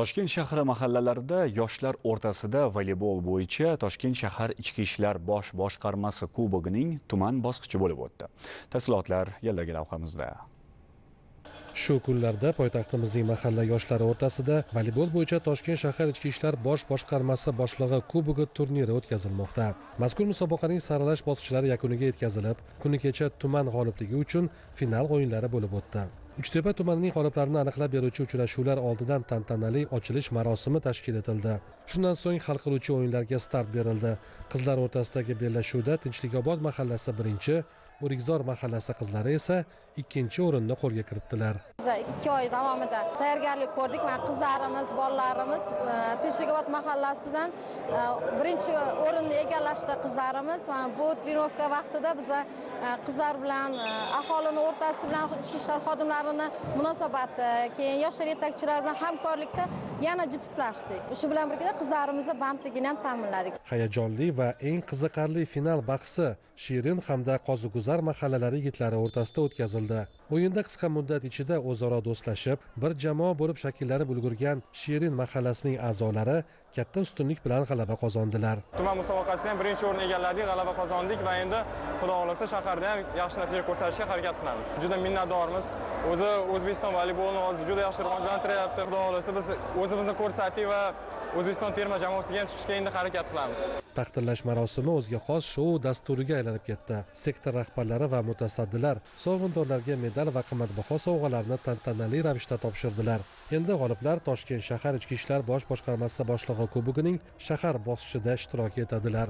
toshkent shahri mahallalarida yoshlar o'rtasida voleybol bo'yicha toshkent shahar ichki ishlar bosh boshqarmasi kubogining tuman bosqichi bo'lib o'tdi. Tafsilotlar yildagi lavhamizda. Shu kunlarda poytaxtimizning mahalla yoshlari o'rtasida voleybol bo'yicha toshkent shahar ichki ishlar bosh boshqarmasi boshlig'i kubogi turniri o'tkazilmoqda. Mazkur musobaqaning saralash bosqichlari yakuniga yetkazilib kuni kecha tuman g'olibligi uchun final o'yinlari bo'lib o'tdi. Uchtepa tumanining g'oliblarini aniqlab beruvchi uchrashuvlar oldidan tantanali ochilish marosimi tashkil etildi. Shundan so'ng hal qiluvchi o'yinlarga start berildi. Qizlar o'rtasidagi bellashuvda tinchlikobod mahallasi birinchi o'rikzor mahallasi qizlari esa ikkinchi o'rinni qo'lga kiritdilar. Biz ikki oy davomida tayyorgarlik ko'rdik. Mana qizlarimiz bolalarimiz e, tinchlikobod mahallasidan e, birinchi o'rinni egallashdi qizlarimiz. Mana bu trenovka vaqtida biza e, qizlar bilan aholini o'rtasi bilan ichki ishlar xodimlari xodimlarini munosabati keyin yoshlar yetakchilari bilan hamkorlikda yana jipslashdik. Shu bilan birga qizlarimizni bandligini ham ta'minladik. Hayajonli va eng qiziqarli final bahsi shirin hamda qoziguzar mahallalari yigitlari o'rtasida o'tkazildi. O'yinda qisqa muddat ichida o'zaro do'stlashib bir jamoa bo'lib shakllanib ulgurgan shirin mahallasining a'zolari katta ustunlik bilan g'alaba qozondilar. Tuman musobaqasida ham birinchi o'rinni egalladik g'alaba qozondik va endi xudo xohlasa shaharda ham yaxshi natija ko'rsatishga harakat qilamiz. Juda minnatdormiz. O'zi o'zbekiston voleybolini hozir juda yaxshi rivojlantiryapti. Xudo xohlasa biz o'zimizni ko'rsatdik va o'zbekiston terma jamoasiga ham chiqishga endi harakat qilamiz. Taqdirlash marosimi o'ziga xos shou dasturiga aylanib ketdi. Sektor rahbarlari va mutasaddilar sovrindorlarga medal va qimmatbaho sovg'alarni tantanali ravishda topshirdilar. Endi g'oliblar toshkent shahar ichki ishlar bosh boshqarmasi boshlig'i kubogining shahar bosqichida ishtirok etadilar.